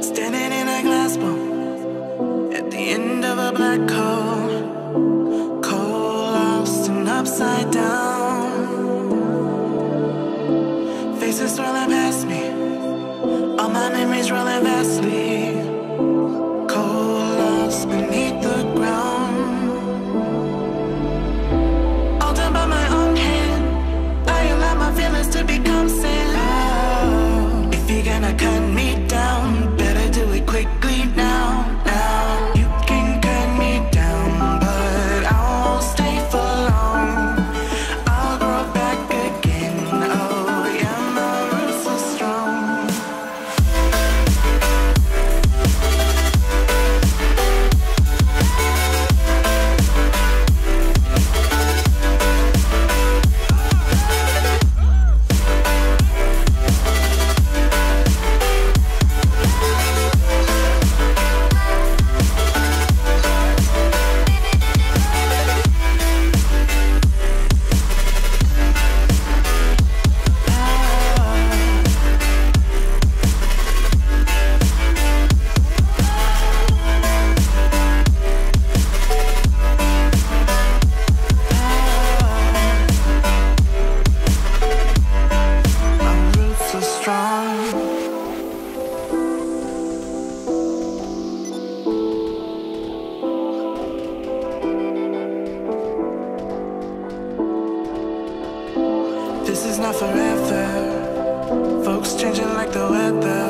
Standing in a glass bowl at the end of a black hole, coal lost and upside down. Faces swirling past me, all my memories rolling vastly. This is not forever. Folks changing like the weather.